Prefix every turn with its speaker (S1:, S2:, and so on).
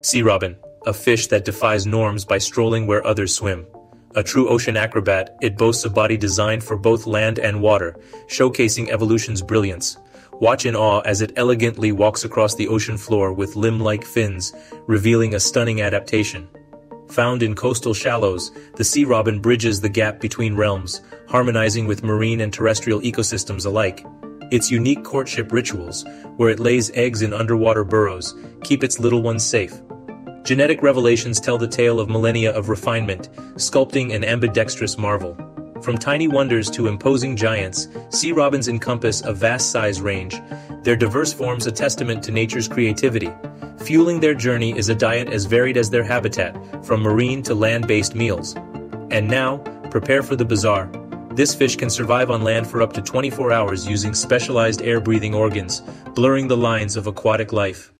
S1: Sea robin, a fish that defies norms by strolling where others swim. A true ocean acrobat, it boasts a body designed for both land and water, showcasing evolution's brilliance. Watch in awe as it elegantly walks across the ocean floor with limb-like fins, revealing a stunning adaptation. Found in coastal shallows, the sea robin bridges the gap between realms, harmonizing with marine and terrestrial ecosystems alike. Its unique courtship rituals, where it lays eggs in underwater burrows, keep its little ones safe. Genetic revelations tell the tale of millennia of refinement, sculpting an ambidextrous marvel. From tiny wonders to imposing giants, sea robins encompass a vast size range. Their diverse forms a testament to nature's creativity. Fueling their journey is a diet as varied as their habitat, from marine to land-based meals. And now, prepare for the bizarre. This fish can survive on land for up to 24 hours using specialized air-breathing organs, blurring the lines of aquatic life.